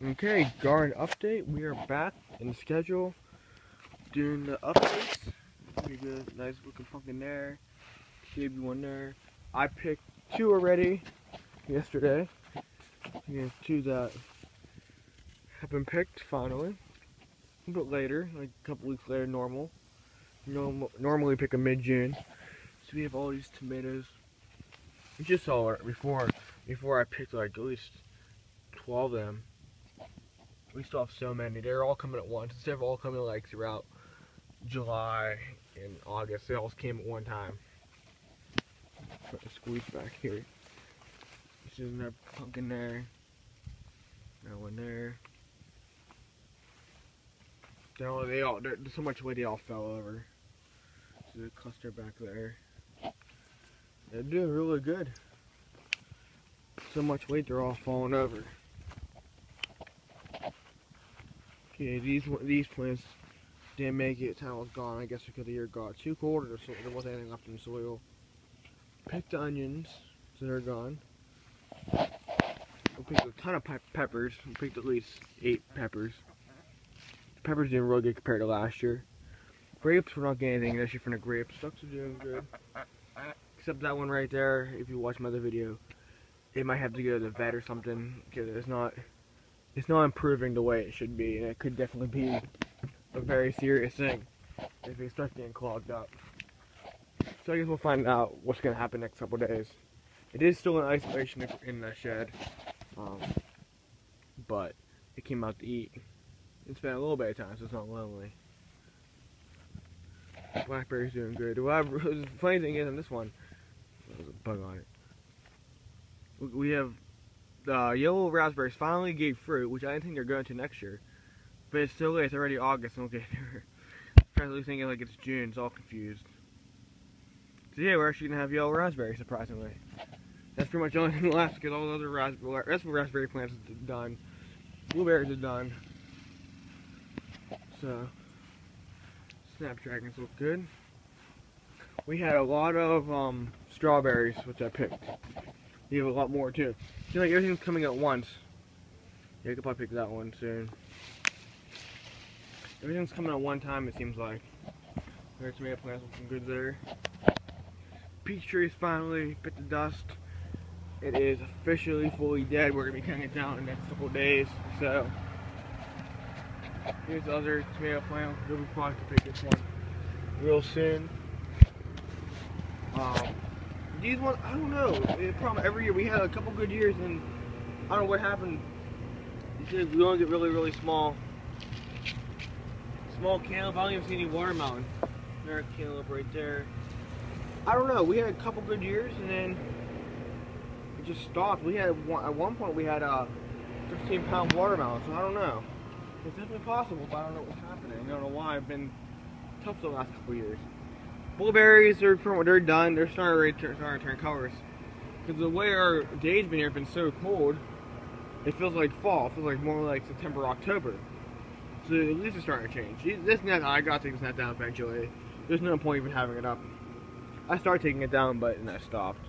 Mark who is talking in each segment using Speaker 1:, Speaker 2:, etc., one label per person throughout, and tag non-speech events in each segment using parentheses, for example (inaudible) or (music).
Speaker 1: Okay, garden update. We are back in the schedule doing the updates. Pretty good, nice looking pumpkin there. Baby one there. I picked two already yesterday. Yeah, two that have been picked finally. A bit later, like a couple weeks later, normal. Normal normally pick a mid June. So we have all these tomatoes. You just saw it before before I picked like at least twelve of them. We still have so many. They're all coming at once. Instead of all coming like throughout July and August, they all came at one time. Put the squeeze back here. This is another pumpkin there. That one there. They all, they all, there's so much weight they all fell over. There's a cluster back there. They're doing really good. So much weight, they're all falling over. Okay, these these plants didn't make it. Thyme was gone. I guess because the year got too cold, or so there wasn't anything left in the soil. Picked onions, so they're gone. We picked a ton of pe peppers. We picked at least eight peppers. The peppers didn't really good compared to last year. Grapes, we're not getting anything this year from the grapes. Ducks are doing good. Except that one right there, if you watch my other video, it might have to go to the vet or something because it's not it's not improving the way it should be, and it could definitely be a very serious thing if it starts getting clogged up. So I guess we'll find out what's going to happen next couple days. It is still in isolation in the shed, um, but it came out to eat. It's been a little bit of time, so it's not lonely. Blackberry's doing good. (laughs) the funny thing is on this one, there's a bug on it. We have the yellow raspberries finally gave fruit, which I didn't think they're going to next year. But it's still late. It's already August. And okay, they're thinking like it's June. It's all confused. So yeah, we're actually gonna have yellow raspberries, surprisingly. That's pretty much the only thing left because all the other raspberry, rest of raspberry plants are done. Blueberries are done. So, snapdragons look good. We had a lot of um, strawberries, which I picked. You have a lot more too. Know, like everything's coming at once. Yeah, I could probably pick that one soon. Everything's coming at one time, it seems like. There's tomato plants looking good there. Peach trees finally bit the dust. It is officially fully dead. We're gonna be cutting it down in the next couple days. So here's the other tomato plant. We'll be probably pick this one real soon. Um, these ones, I don't know. Problem every year we had a couple good years, and I don't know what happened. These We only get really, really small, small cantaloupe. I don't even see any watermelon. There's a cantaloupe right there. I don't know. We had a couple good years, and then it just stopped. We had one, at one point we had a 15 pound watermelon, so I don't know. It's definitely possible, but I don't know what's happening. I don't know why. I've been tough the last couple years. Blueberries are from they're done. They're starting to, to turn colors. Because the way our days been here been so cold, it feels like fall. It feels like more like September, October. So at least it's starting to change. This net, I got to take this net down eventually. There's no point even having it up. I started taking it down, but then I stopped.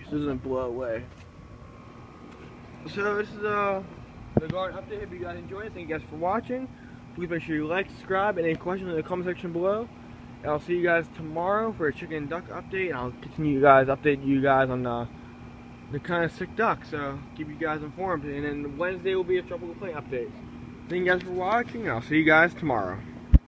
Speaker 1: It doesn't blow away. So this is uh, the garden update. If you guys enjoyed it, thank you guys for watching. Please make sure you like, subscribe, and any questions in the comment section below. I'll see you guys tomorrow for a chicken duck update. And I'll continue you guys, update you guys on the, the kind of sick duck. So keep you guys informed. And then Wednesday will be a tropical plant update. Thank you guys for watching. I'll see you guys tomorrow.